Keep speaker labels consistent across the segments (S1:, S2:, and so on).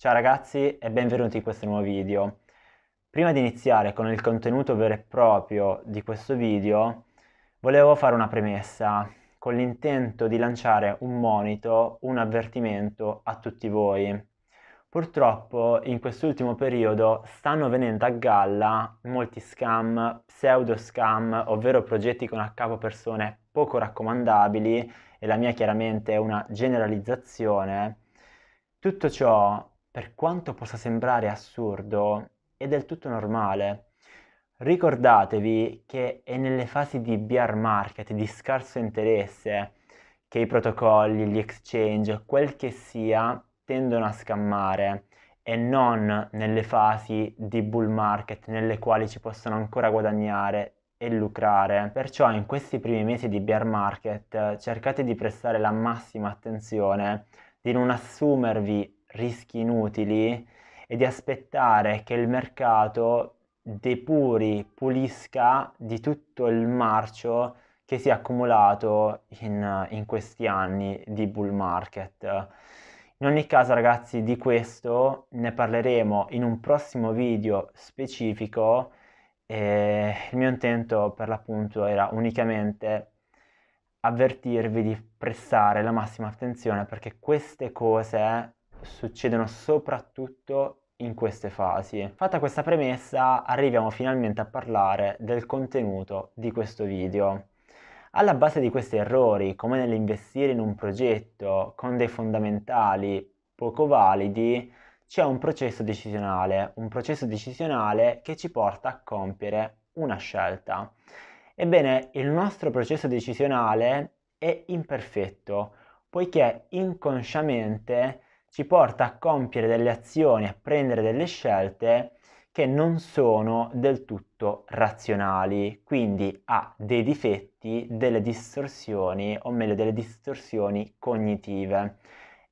S1: Ciao ragazzi e benvenuti in questo nuovo video. Prima di iniziare con il contenuto vero e proprio di questo video, volevo fare una premessa con l'intento di lanciare un monito, un avvertimento a tutti voi. Purtroppo in quest'ultimo periodo stanno venendo a galla molti scam, pseudo scam, ovvero progetti con a capo persone poco raccomandabili e la mia chiaramente è una generalizzazione. Tutto ciò per quanto possa sembrare assurdo, è del tutto normale. Ricordatevi che è nelle fasi di bear market, di scarso interesse, che i protocolli, gli exchange, quel che sia, tendono a scammare e non nelle fasi di bull market nelle quali ci possono ancora guadagnare e lucrare. Perciò in questi primi mesi di bear market cercate di prestare la massima attenzione, di non assumervi rischi inutili e di aspettare che il mercato depuri, pulisca di tutto il marcio che si è accumulato in, in questi anni di bull market. In ogni caso ragazzi di questo ne parleremo in un prossimo video specifico e il mio intento per l'appunto era unicamente avvertirvi di prestare la massima attenzione perché queste cose succedono soprattutto in queste fasi. Fatta questa premessa, arriviamo finalmente a parlare del contenuto di questo video. Alla base di questi errori, come nell'investire in un progetto con dei fondamentali poco validi, c'è un processo decisionale, un processo decisionale che ci porta a compiere una scelta. Ebbene, il nostro processo decisionale è imperfetto, poiché inconsciamente ci porta a compiere delle azioni, a prendere delle scelte che non sono del tutto razionali, quindi ha dei difetti, delle distorsioni, o meglio delle distorsioni cognitive.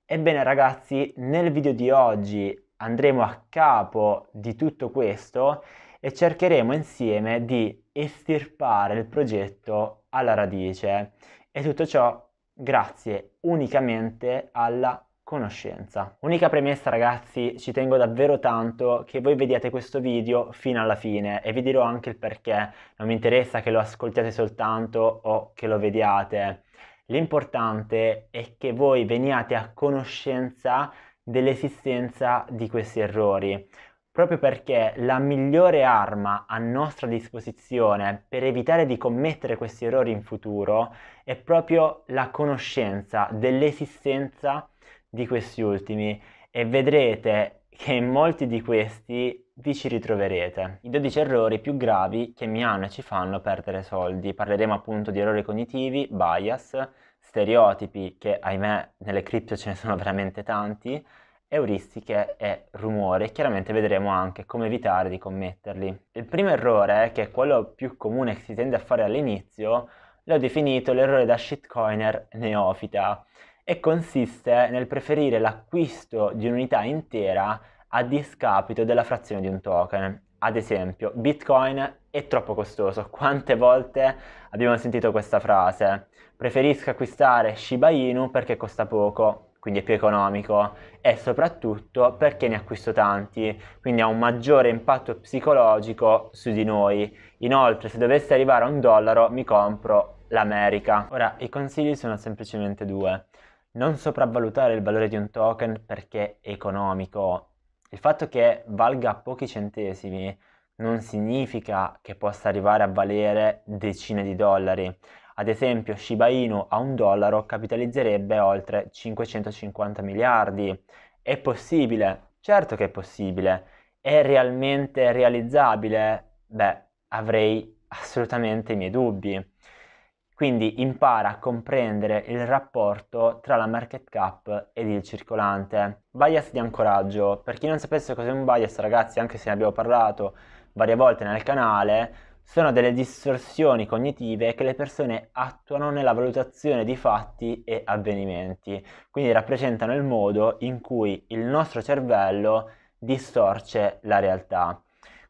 S1: Ebbene ragazzi, nel video di oggi andremo a capo di tutto questo e cercheremo insieme di estirpare il progetto alla radice e tutto ciò grazie unicamente alla conoscenza. Unica premessa ragazzi, ci tengo davvero tanto che voi vediate questo video fino alla fine e vi dirò anche il perché, non mi interessa che lo ascoltiate soltanto o che lo vediate. L'importante è che voi veniate a conoscenza dell'esistenza di questi errori, proprio perché la migliore arma a nostra disposizione per evitare di commettere questi errori in futuro è proprio la conoscenza dell'esistenza di questi ultimi e vedrete che in molti di questi vi ci ritroverete. I 12 errori più gravi che mi hanno e ci fanno perdere soldi. Parleremo appunto di errori cognitivi, bias, stereotipi che ahimè nelle cripto ce ne sono veramente tanti, euristiche e rumore. Chiaramente vedremo anche come evitare di commetterli. Il primo errore, che è quello più comune che si tende a fare all'inizio, l'ho definito l'errore da shitcoiner neofita e consiste nel preferire l'acquisto di un'unità intera a discapito della frazione di un token. Ad esempio, Bitcoin è troppo costoso. Quante volte abbiamo sentito questa frase? Preferisco acquistare Shiba Inu perché costa poco, quindi è più economico, e soprattutto perché ne acquisto tanti, quindi ha un maggiore impatto psicologico su di noi. Inoltre, se dovesse arrivare a un dollaro, mi compro l'America. Ora, i consigli sono semplicemente due non sopravvalutare il valore di un token perché è economico. Il fatto che valga pochi centesimi non significa che possa arrivare a valere decine di dollari. Ad esempio, Shiba Inu a un dollaro capitalizzerebbe oltre 550 miliardi. È possibile? Certo che è possibile. È realmente realizzabile? Beh, avrei assolutamente i miei dubbi. Quindi impara a comprendere il rapporto tra la market cap ed il circolante. Bias di ancoraggio. Per chi non sapesse cos'è un bias, ragazzi, anche se ne abbiamo parlato varie volte nel canale, sono delle distorsioni cognitive che le persone attuano nella valutazione di fatti e avvenimenti. Quindi rappresentano il modo in cui il nostro cervello distorce la realtà.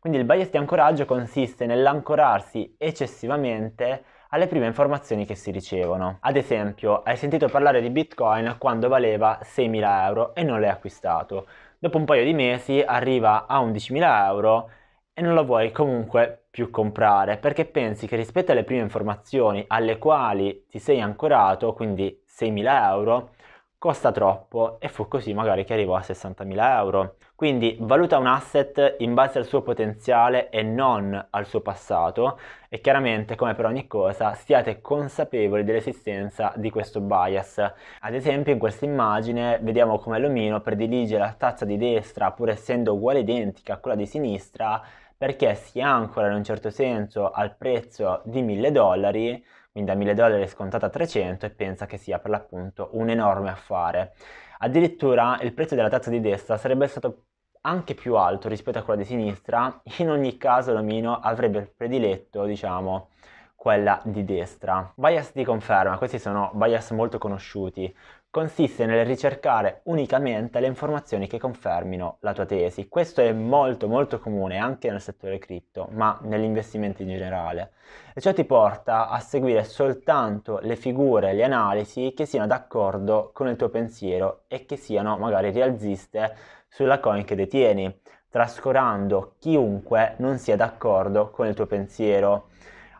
S1: Quindi il bias di ancoraggio consiste nell'ancorarsi eccessivamente alle prime informazioni che si ricevono. Ad esempio, hai sentito parlare di Bitcoin quando valeva 6.000 euro e non l'hai acquistato. dopo un paio di mesi arriva a 11.000 euro e non lo vuoi comunque più comprare perché pensi che rispetto alle prime informazioni alle quali ti sei ancorato, quindi 6.000 euro, costa troppo e fu così magari che arrivò a 60.000 euro. Quindi valuta un asset in base al suo potenziale e non al suo passato e chiaramente come per ogni cosa siate consapevoli dell'esistenza di questo bias. Ad esempio in questa immagine vediamo come l'omino predilige la tazza di destra pur essendo uguale identica a quella di sinistra perché si ancora in un certo senso al prezzo di 1000 dollari quindi da 1000 dollari scontata a 300 e pensa che sia per l'appunto un enorme affare. Addirittura il prezzo della tazza di destra sarebbe stato anche più alto rispetto a quella di sinistra, in ogni caso l'omino avrebbe prediletto, diciamo, quella di destra. Bias di conferma, questi sono bias molto conosciuti, consiste nel ricercare unicamente le informazioni che confermino la tua tesi. Questo è molto molto comune anche nel settore cripto, ma negli investimenti in generale. E ciò ti porta a seguire soltanto le figure, le analisi che siano d'accordo con il tuo pensiero e che siano magari rialziste sulla coin che detieni, trascurando chiunque non sia d'accordo con il tuo pensiero.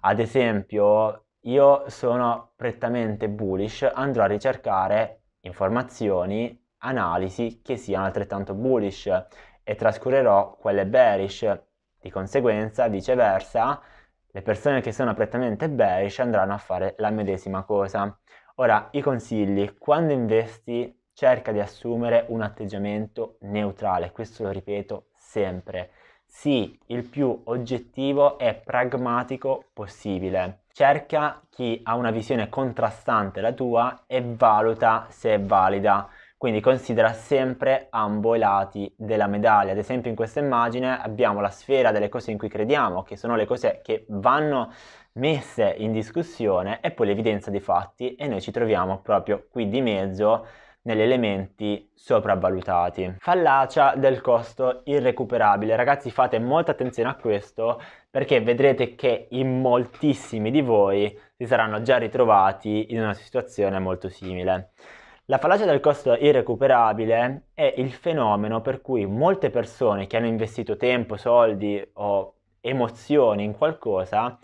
S1: Ad esempio, io sono prettamente bullish, andrò a ricercare informazioni, analisi che siano altrettanto bullish e trascurerò quelle bearish. Di conseguenza, viceversa, le persone che sono prettamente bearish andranno a fare la medesima cosa. Ora, i consigli, quando investi cerca di assumere un atteggiamento neutrale, questo lo ripeto sempre. Sii il più oggettivo e pragmatico possibile cerca chi ha una visione contrastante alla tua e valuta se è valida. Quindi considera sempre ambo i lati della medaglia. Ad esempio in questa immagine abbiamo la sfera delle cose in cui crediamo, che sono le cose che vanno messe in discussione, e poi l'evidenza dei fatti e noi ci troviamo proprio qui di mezzo negli elementi sopravvalutati. Fallacia del costo irrecuperabile. Ragazzi fate molta attenzione a questo perché vedrete che in moltissimi di voi si saranno già ritrovati in una situazione molto simile. La fallacia del costo irrecuperabile è il fenomeno per cui molte persone che hanno investito tempo, soldi o emozioni in qualcosa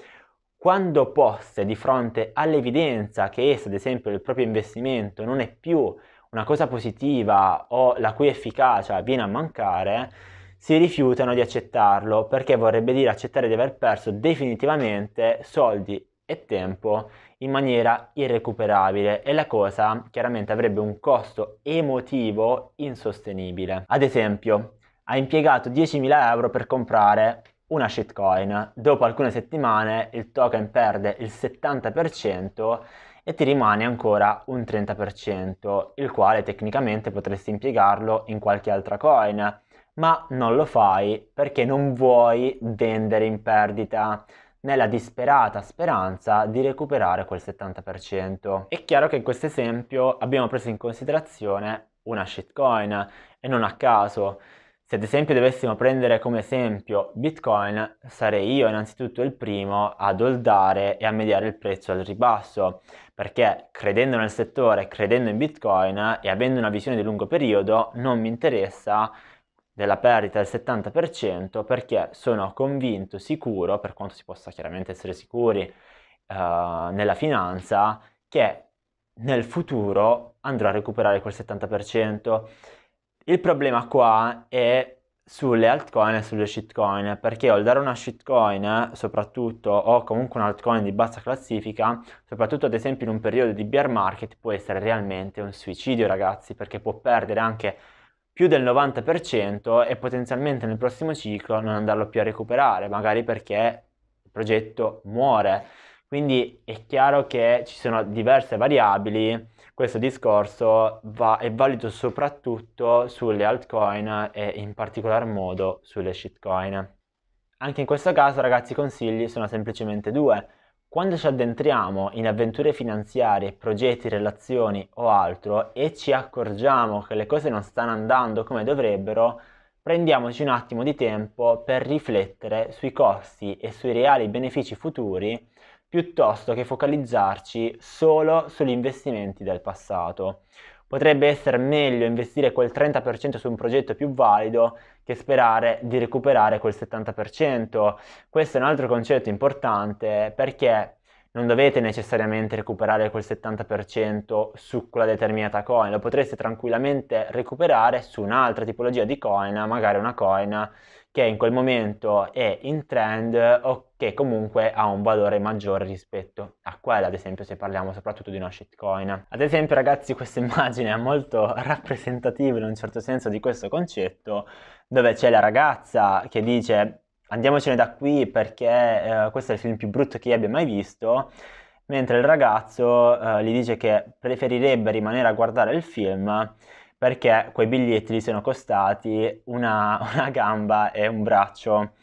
S1: quando poste di fronte all'evidenza che essa, ad esempio, il proprio investimento non è più una cosa positiva o la cui efficacia viene a mancare, si rifiutano di accettarlo perché vorrebbe dire accettare di aver perso definitivamente soldi e tempo in maniera irrecuperabile e la cosa chiaramente avrebbe un costo emotivo insostenibile. Ad esempio, ha impiegato 10.000 euro per comprare una shitcoin, dopo alcune settimane il token perde il 70% e ti rimane ancora un 30%, il quale tecnicamente potresti impiegarlo in qualche altra coin, ma non lo fai perché non vuoi vendere in perdita nella disperata speranza di recuperare quel 70%. È chiaro che in questo esempio abbiamo preso in considerazione una shitcoin e non a caso se ad esempio dovessimo prendere come esempio Bitcoin, sarei io innanzitutto il primo ad holdare e a mediare il prezzo al ribasso, perché credendo nel settore, credendo in Bitcoin e avendo una visione di lungo periodo, non mi interessa della perdita del 70% perché sono convinto, sicuro, per quanto si possa chiaramente essere sicuri uh, nella finanza, che nel futuro andrò a recuperare quel 70%. Il problema qua è sulle altcoin e sulle shitcoin, perché holdare una shitcoin, soprattutto, o comunque un altcoin di bassa classifica, soprattutto ad esempio in un periodo di bear market, può essere realmente un suicidio, ragazzi, perché può perdere anche più del 90% e potenzialmente nel prossimo ciclo non andarlo più a recuperare, magari perché il progetto muore. Quindi è chiaro che ci sono diverse variabili questo discorso va, è valido soprattutto sulle altcoin e in particolar modo sulle shitcoin. Anche in questo caso ragazzi i consigli sono semplicemente due. Quando ci addentriamo in avventure finanziarie, progetti, relazioni o altro e ci accorgiamo che le cose non stanno andando come dovrebbero, prendiamoci un attimo di tempo per riflettere sui costi e sui reali benefici futuri piuttosto che focalizzarci solo sugli investimenti del passato. potrebbe essere meglio investire quel 30% su un progetto più valido che sperare di recuperare quel 70%. Questo è un altro concetto importante perché non dovete necessariamente recuperare quel 70% su quella determinata coin, lo potreste tranquillamente recuperare su un'altra tipologia di coin, magari una coin che in quel momento è in trend o che comunque ha un valore maggiore rispetto a quella, ad esempio se parliamo soprattutto di una shitcoin. Ad esempio ragazzi questa immagine è molto rappresentativa in un certo senso di questo concetto, dove c'è la ragazza che dice andiamocene da qui perché eh, questo è il film più brutto che io abbia mai visto, mentre il ragazzo eh, gli dice che preferirebbe rimanere a guardare il film perché quei biglietti gli sono costati una, una gamba e un braccio.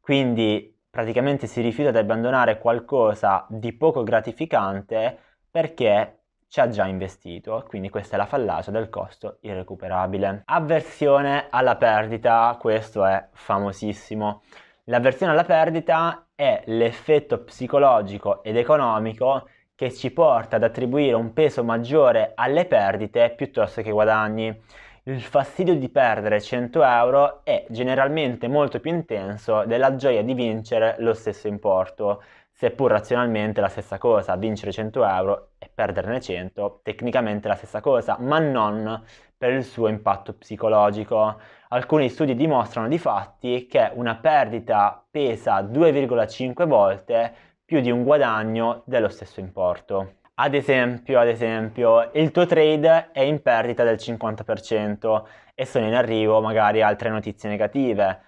S1: Quindi praticamente si rifiuta di abbandonare qualcosa di poco gratificante perché ci ha già investito, quindi questa è la fallacia del costo irrecuperabile. Avversione alla perdita, questo è famosissimo. L'avversione alla perdita è l'effetto psicologico ed economico che ci porta ad attribuire un peso maggiore alle perdite piuttosto che ai guadagni. Il fastidio di perdere 100 euro è generalmente molto più intenso della gioia di vincere lo stesso importo, seppur razionalmente la stessa cosa, vincere 100 euro e perderne 100, tecnicamente la stessa cosa, ma non per il suo impatto psicologico. Alcuni studi dimostrano di fatti che una perdita pesa 2,5 volte più di un guadagno dello stesso importo. Ad esempio, ad esempio, il tuo trade è in perdita del 50% e sono in arrivo magari altre notizie negative.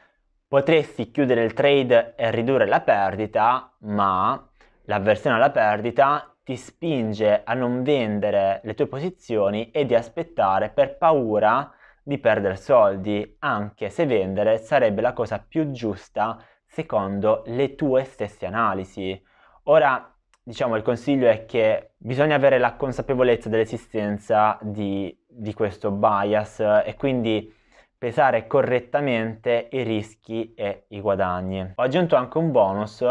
S1: Potresti chiudere il trade e ridurre la perdita, ma l'avversione alla perdita ti spinge a non vendere le tue posizioni e di aspettare per paura di perdere soldi, anche se vendere sarebbe la cosa più giusta secondo le tue stesse analisi. Ora, diciamo, il consiglio è che bisogna avere la consapevolezza dell'esistenza di, di questo bias e quindi pesare correttamente i rischi e i guadagni. Ho aggiunto anche un bonus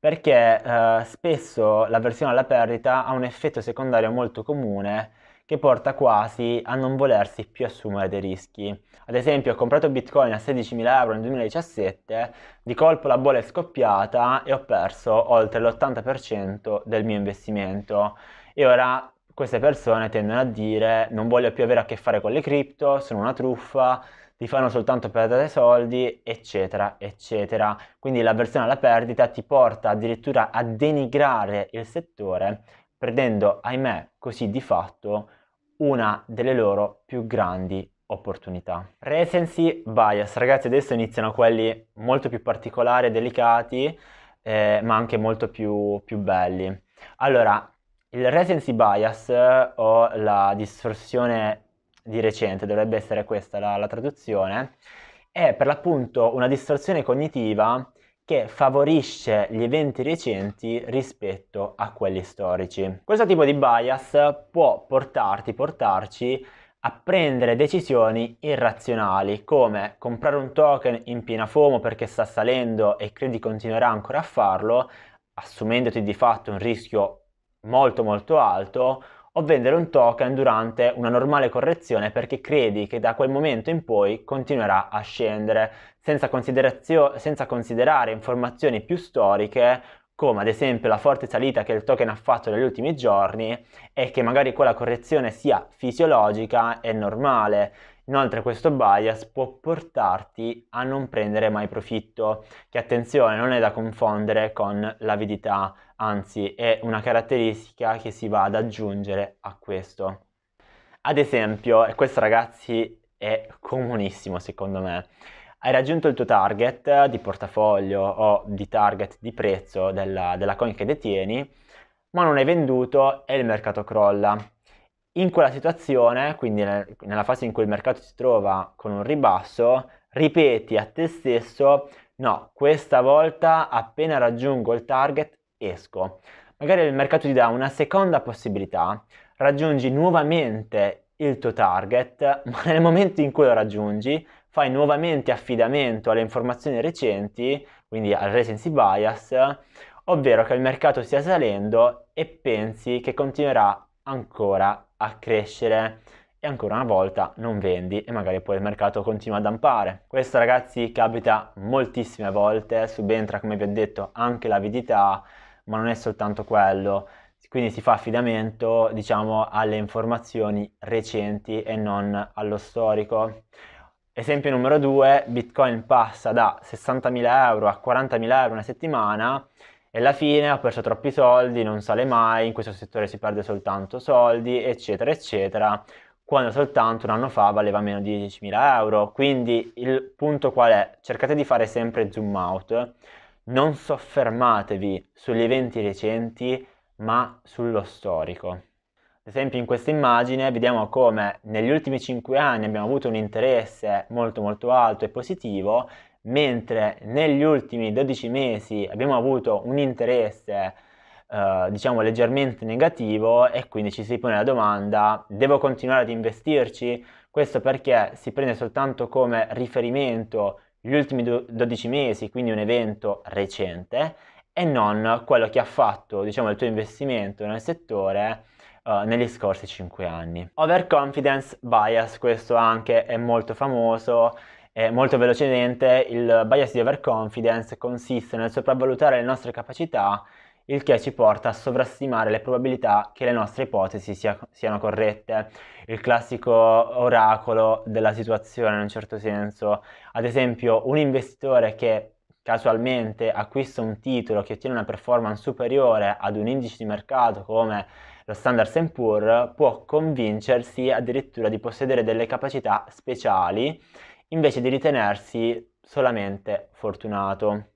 S1: perché eh, spesso l'avversione alla perdita ha un effetto secondario molto comune che porta quasi a non volersi più assumere dei rischi. Ad esempio ho comprato bitcoin a 16.000 euro nel 2017, di colpo la bolla è scoppiata e ho perso oltre l'80% del mio investimento e ora queste persone tendono a dire non voglio più avere a che fare con le cripto, sono una truffa, ti fanno soltanto perdere soldi, eccetera, eccetera. Quindi l'avversione alla perdita ti porta addirittura a denigrare il settore, perdendo, ahimè, così di fatto una delle loro più grandi opportunità. Recency bias, ragazzi, adesso iniziano quelli molto più particolari e delicati, eh, ma anche molto più, più belli. Allora, il recency bias o la distorsione di recente, dovrebbe essere questa la, la traduzione, è per l'appunto una distorsione cognitiva che favorisce gli eventi recenti rispetto a quelli storici. Questo tipo di bias può portarti, portarci a prendere decisioni irrazionali come comprare un token in piena FOMO perché sta salendo e credi continuerà ancora a farlo, assumendoti di fatto un rischio molto molto alto o vendere un token durante una normale correzione perché credi che da quel momento in poi continuerà a scendere. Senza, senza considerare informazioni più storiche come ad esempio la forte salita che il token ha fatto negli ultimi giorni e che magari quella correzione sia fisiologica e normale. Inoltre questo bias può portarti a non prendere mai profitto, che attenzione non è da confondere con l'avidità, anzi è una caratteristica che si va ad aggiungere a questo. Ad esempio, e questo ragazzi è comunissimo secondo me, hai raggiunto il tuo target di portafoglio o di target di prezzo della, della coin che detieni, ma non hai venduto e il mercato crolla. In quella situazione, quindi nella fase in cui il mercato si trova con un ribasso, ripeti a te stesso, no, questa volta appena raggiungo il target esco. Magari il mercato ti dà una seconda possibilità, raggiungi nuovamente il tuo target, ma nel momento in cui lo raggiungi fai nuovamente affidamento alle informazioni recenti, quindi al recency bias, ovvero che il mercato stia salendo e pensi che continuerà ancora a crescere e ancora una volta non vendi e magari poi il mercato continua a dampare. Questo ragazzi capita moltissime volte, subentra come vi ho detto anche l'avidità, ma non è soltanto quello, quindi si fa affidamento diciamo alle informazioni recenti e non allo storico. Esempio numero 2, Bitcoin passa da 60.000 euro a 40.000 euro una settimana e alla fine ho perso troppi soldi, non sale mai, in questo settore si perde soltanto soldi, eccetera, eccetera, quando soltanto un anno fa valeva meno di 10.000 euro. Quindi il punto qual è? Cercate di fare sempre zoom out, non soffermatevi sugli eventi recenti, ma sullo storico. Ad esempio in questa immagine vediamo come negli ultimi 5 anni abbiamo avuto un interesse molto molto alto e positivo, mentre negli ultimi 12 mesi abbiamo avuto un interesse eh, diciamo leggermente negativo e quindi ci si pone la domanda devo continuare ad investirci? Questo perché si prende soltanto come riferimento gli ultimi 12 mesi, quindi un evento recente e non quello che ha fatto diciamo il tuo investimento nel settore uh, negli scorsi 5 anni. Overconfidence bias, questo anche è molto famoso e molto velocemente. Il bias di overconfidence consiste nel sopravvalutare le nostre capacità, il che ci porta a sovrastimare le probabilità che le nostre ipotesi sia, siano corrette. Il classico oracolo della situazione in un certo senso. Ad esempio, un investitore che casualmente acquista un titolo che ottiene una performance superiore ad un indice di mercato come lo Standard Poor's può convincersi addirittura di possedere delle capacità speciali invece di ritenersi solamente fortunato.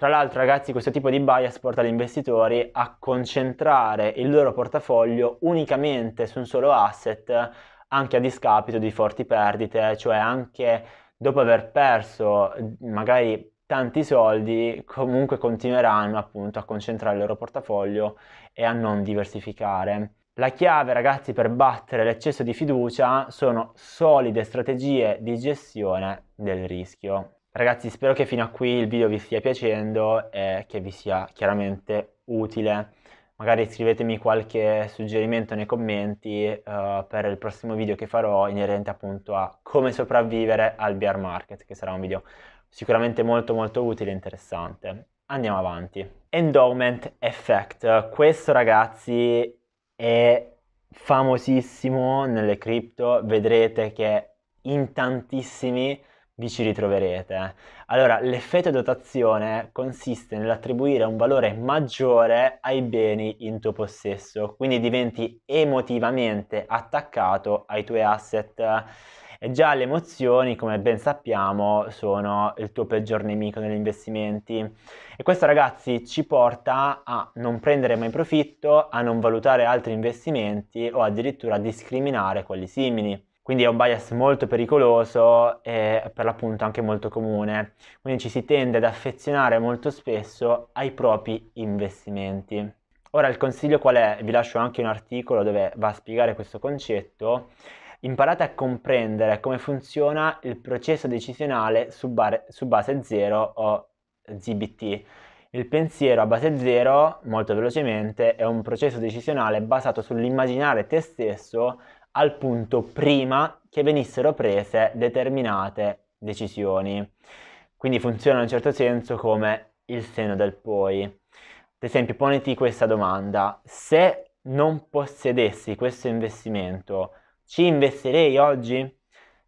S1: Tra l'altro ragazzi questo tipo di bias porta gli investitori a concentrare il loro portafoglio unicamente su un solo asset anche a discapito di forti perdite, cioè anche dopo aver perso magari tanti soldi comunque continueranno appunto a concentrare il loro portafoglio e a non diversificare. La chiave ragazzi per battere l'eccesso di fiducia sono solide strategie di gestione del rischio. Ragazzi spero che fino a qui il video vi stia piacendo e che vi sia chiaramente utile. Magari scrivetemi qualche suggerimento nei commenti uh, per il prossimo video che farò inerente appunto a come sopravvivere al bear market, che sarà un video sicuramente molto molto utile e interessante. Andiamo avanti. Endowment Effect. Questo ragazzi è famosissimo nelle cripto, vedrete che in tantissimi vi ci ritroverete. Allora, l'effetto dotazione consiste nell'attribuire un valore maggiore ai beni in tuo possesso, quindi diventi emotivamente attaccato ai tuoi asset e già le emozioni, come ben sappiamo, sono il tuo peggior nemico negli investimenti. E questo ragazzi ci porta a non prendere mai profitto, a non valutare altri investimenti o addirittura a discriminare quelli simili. Quindi è un bias molto pericoloso e per l'appunto anche molto comune. Quindi ci si tende ad affezionare molto spesso ai propri investimenti. Ora il consiglio qual è? Vi lascio anche un articolo dove va a spiegare questo concetto imparate a comprendere come funziona il processo decisionale su, bar- su base 0 o ZBT. Il pensiero a base 0, molto velocemente, è un processo decisionale basato sull'immaginare te stesso al punto prima che venissero prese determinate decisioni. Quindi funziona in un certo senso come il seno del poi. Ad esempio, poniti questa domanda: se non possedessi questo investimento, ci investirei oggi?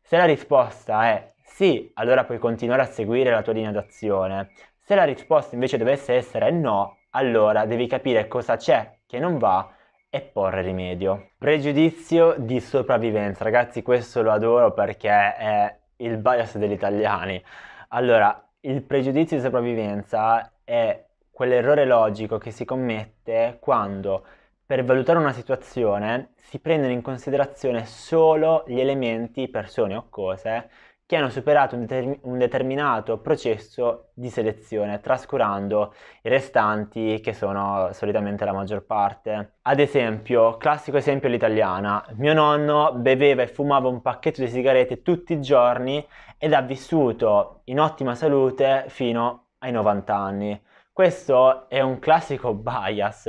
S1: Se la risposta è sì, allora puoi continuare a seguire la tua linea d'azione. Se la risposta invece dovesse essere no, allora devi capire cosa c'è che non va e porre rimedio. Pregiudizio di sopravvivenza. Ragazzi, questo lo adoro perché è il bias degli italiani. Allora, il pregiudizio di sopravvivenza è quell'errore logico che si commette quando per valutare una situazione si prendono in considerazione solo gli elementi, persone o cose che hanno superato un, determin- un, determinato processo di selezione, trascurando i restanti che sono solitamente la maggior parte. Ad esempio, classico esempio l'italiana, mio nonno beveva e fumava un pacchetto di sigarette tutti i giorni ed ha vissuto in ottima salute fino ai 90 anni. Questo è un classico bias,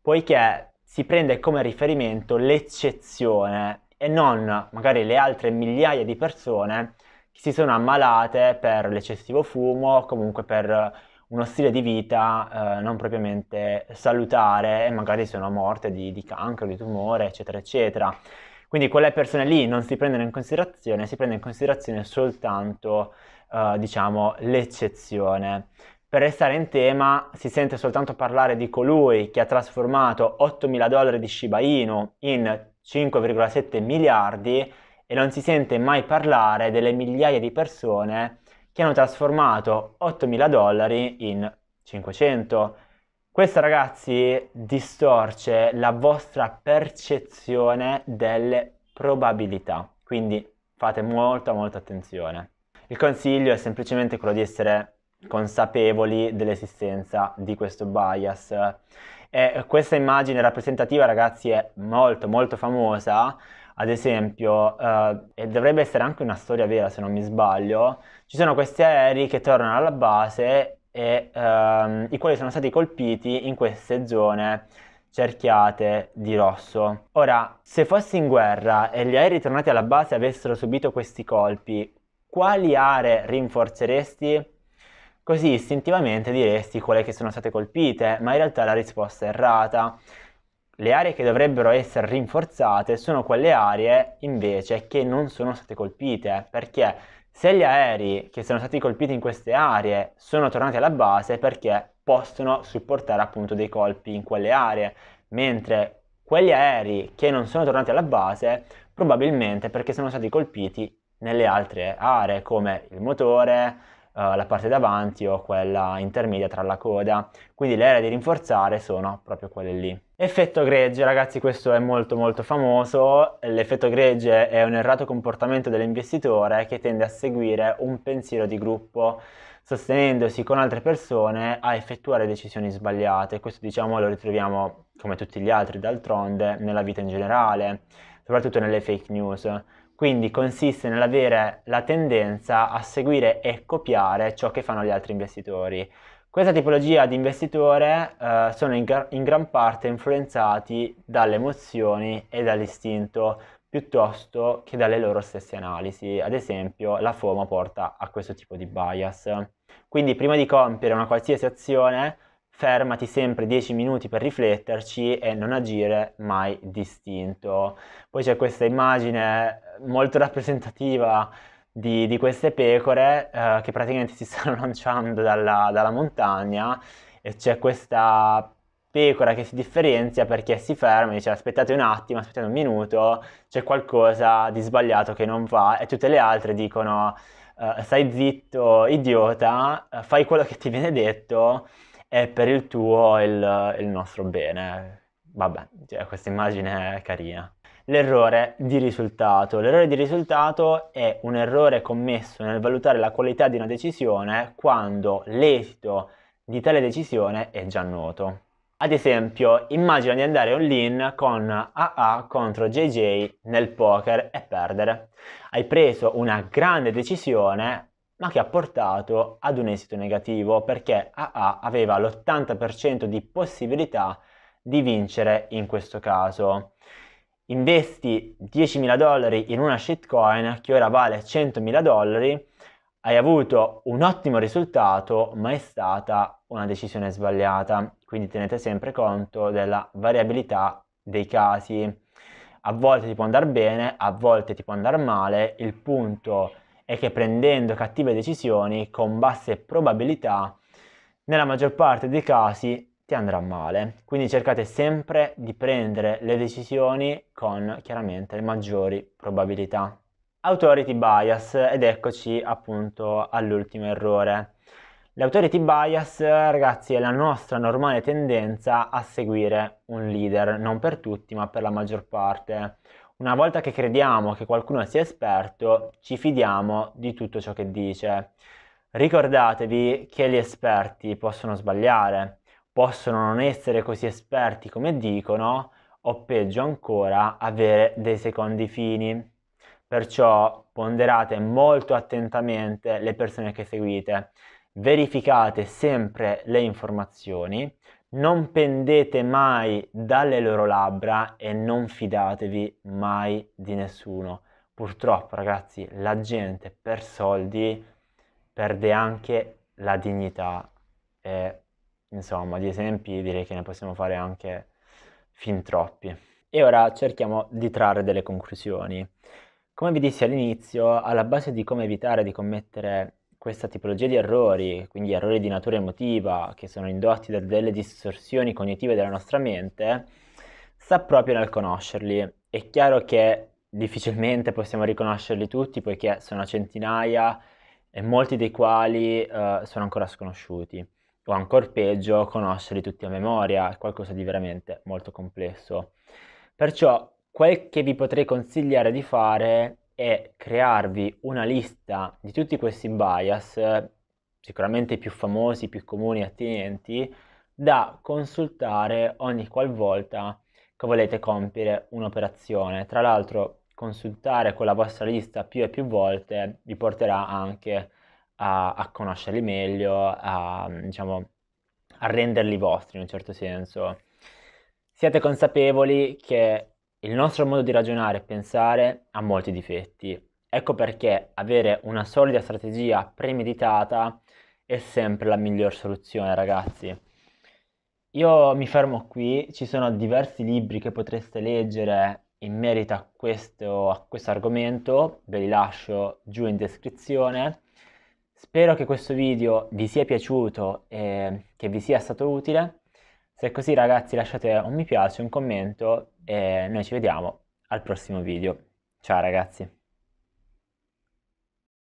S1: poiché si prende come riferimento l'eccezione e non magari le altre migliaia di persone si sono ammalate per l'eccessivo fumo comunque per uno stile di vita eh, non propriamente salutare e magari sono morte di, di cancro, di tumore, eccetera, eccetera. Quindi quelle persone lì non si prendono in considerazione, si prende in considerazione soltanto, eh, diciamo, l'eccezione. Per restare in tema, si sente soltanto parlare di colui che ha trasformato 8.000 dollari di Shiba Inu in 5,7 miliardi e non si sente mai parlare delle migliaia di persone che hanno trasformato 8.000 dollari in 500. Questo ragazzi distorce la vostra percezione delle probabilità, quindi fate molta molta attenzione. Il consiglio è semplicemente quello di essere consapevoli dell'esistenza di questo bias. E questa immagine rappresentativa, ragazzi, è molto molto famosa. Ad esempio, eh, e dovrebbe essere anche una storia vera se non mi sbaglio, ci sono questi aerei che tornano alla base e ehm, i quali sono stati colpiti in queste zone cerchiate di rosso. Ora, se fossi in guerra e gli aerei tornati alla base avessero subito questi colpi, quali aree rinforzeresti? Così istintivamente diresti quelle che sono state colpite, ma in realtà la risposta è errata. Le aree che dovrebbero essere rinforzate sono quelle aree invece che non sono state colpite, perché se gli aerei che sono stati colpiti in queste aree sono tornati alla base perché possono supportare appunto dei colpi in quelle aree, mentre quegli aerei che non sono tornati alla base probabilmente perché sono stati colpiti nelle altre aree come il motore, uh, la parte davanti o quella intermedia tra la coda. Quindi le aree di rinforzare sono proprio quelle lì. Effetto gregge, ragazzi, questo è molto molto famoso. L'effetto gregge è un errato comportamento dell'investitore che tende a seguire un pensiero di gruppo sostenendosi con altre persone a effettuare decisioni sbagliate. Questo diciamo lo ritroviamo come tutti gli altri d'altronde nella vita in generale, soprattutto nelle fake news. Quindi consiste nell'avere la tendenza a seguire e copiare ciò che fanno gli altri investitori. Questa tipologia di investitore eh, sono in, gra- in gran parte influenzati dalle emozioni e dall'istinto piuttosto che dalle loro stesse analisi. Ad esempio, la FOMO porta a questo tipo di bias. Quindi prima di compiere una qualsiasi azione, fermati sempre 10 minuti per rifletterci e non agire mai distinto. Poi c'è questa immagine molto rappresentativa di, di queste pecore eh, che praticamente si stanno lanciando dalla, dalla montagna e c'è questa pecora che si differenzia perché si ferma e dice aspettate un attimo, aspettate un minuto, c'è qualcosa di sbagliato che non va e tutte le altre dicono uh, stai zitto, idiota, uh, fai quello che ti viene detto è per il tuo il, il nostro bene. Vabbè, cioè, questa immagine è carina. L'errore di risultato. L'errore di risultato è un errore commesso nel valutare la qualità di una decisione quando l'esito di tale decisione è già noto. Ad esempio, immagina di andare all-in con AA contro JJ nel poker e perdere. Hai preso una grande decisione ma che ha portato ad un esito negativo perché AA aveva l'80% di possibilità di vincere in questo caso. Investi 10.000 dollari in una shitcoin che ora vale 100.000 dollari, hai avuto un ottimo risultato, ma è stata una decisione sbagliata. Quindi tenete sempre conto della variabilità dei casi. A volte ti può andare bene, a volte ti può andare male. Il punto è che prendendo cattive decisioni con basse probabilità, nella maggior parte dei casi ti andrà male. Quindi cercate sempre di prendere le decisioni con chiaramente le maggiori probabilità. Authority bias ed eccoci appunto all'ultimo errore. L'authority bias, ragazzi, è la nostra normale tendenza a seguire un leader, non per tutti, ma per la maggior parte. Una volta che crediamo che qualcuno sia esperto, ci fidiamo di tutto ciò che dice. Ricordatevi che gli esperti possono sbagliare, possono non essere così esperti come dicono, o peggio ancora, avere dei secondi fini. Perciò ponderate molto attentamente le persone che seguite, verificate sempre le informazioni, non pendete mai dalle loro labbra e non fidatevi mai di nessuno. Purtroppo, ragazzi, la gente per soldi perde anche la dignità e insomma, di esempi direi che ne possiamo fare anche fin troppi. E ora cerchiamo di trarre delle conclusioni. Come vi dissi all'inizio, alla base di come evitare di commettere questa tipologia di errori, quindi errori di natura emotiva che sono indotti da delle distorsioni cognitive della nostra mente, sta proprio nel conoscerli. È chiaro che difficilmente possiamo riconoscerli tutti poiché sono centinaia e molti dei quali uh, sono ancora sconosciuti o ancora peggio conoscerli tutti a memoria, è qualcosa di veramente molto complesso. Perciò quel che vi potrei consigliare di fare è crearvi una lista di tutti questi bias, sicuramente i più famosi, i più comuni e attinenti, da consultare ogni qualvolta che volete compiere un'operazione. Tra l'altro, consultare quella vostra lista più e più volte vi porterà anche a, a conoscerli meglio, a, diciamo, a renderli vostri in un certo senso. Siate consapevoli che il nostro modo di ragionare e pensare ha molti difetti. Ecco perché avere una solida strategia premeditata è sempre la miglior soluzione, ragazzi. Io mi fermo qui, ci sono diversi libri che potreste leggere in merito a questo, a questo argomento, ve li lascio giù in descrizione. Spero che questo video vi sia piaciuto e che vi sia stato utile. Se è così ragazzi lasciate un mi piace, un commento e noi ci vediamo al prossimo video. Ciao ragazzi!